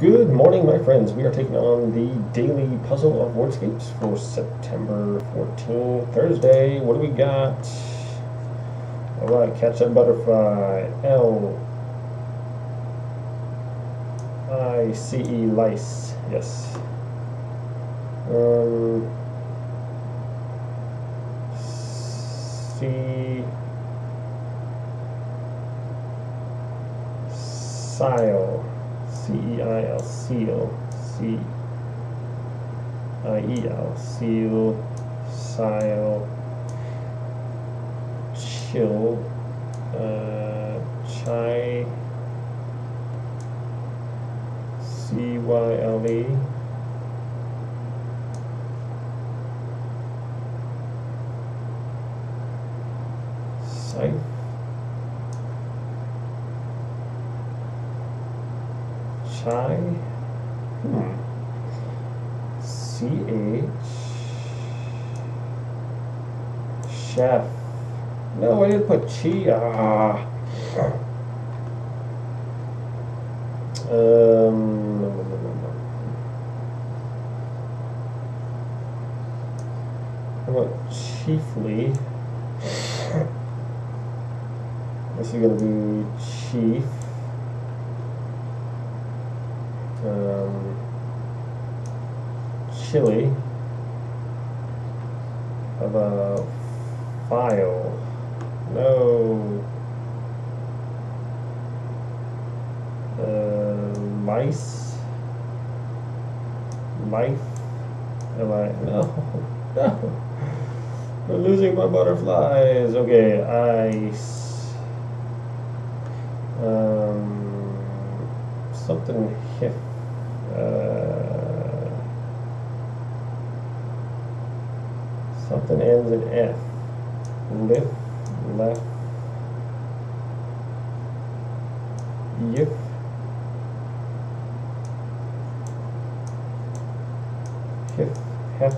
Good morning, my friends. We are taking on the daily puzzle of wordscapes for September 14th, Thursday. What do we got? All right, catch that butterfly. L I C E lice. Yes. Um, C Sile. C E I L seal. C I E L seal. Sile. Chill. Uh, chai. C Y L E. Scythe. Chai. Hmm. C H. Chef. No, I didn't put chi. Ah. Um, how about chiefly? This is gonna be chief. Um, chili of a file. No. Uh, lice. Life. Am I? No. No. I'm losing my butterflies. Okay, ice. Um, something hif. Uh, something ends in F. Lift, left, yif. Hif, hef.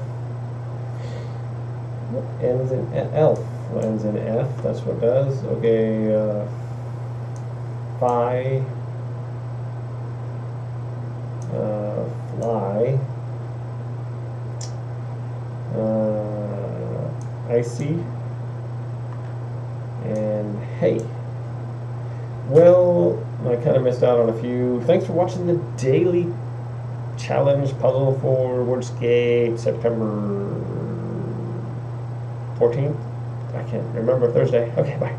What ends in elf? What ends in F? That's what does. Okay, uh, phi. Uh, fly. Uh, icy. And hey. Well, I kind of missed out on a few. Thanks for watching the daily challenge puzzle for Wordscape September 14th. I can't remember Thursday. Okay, bye.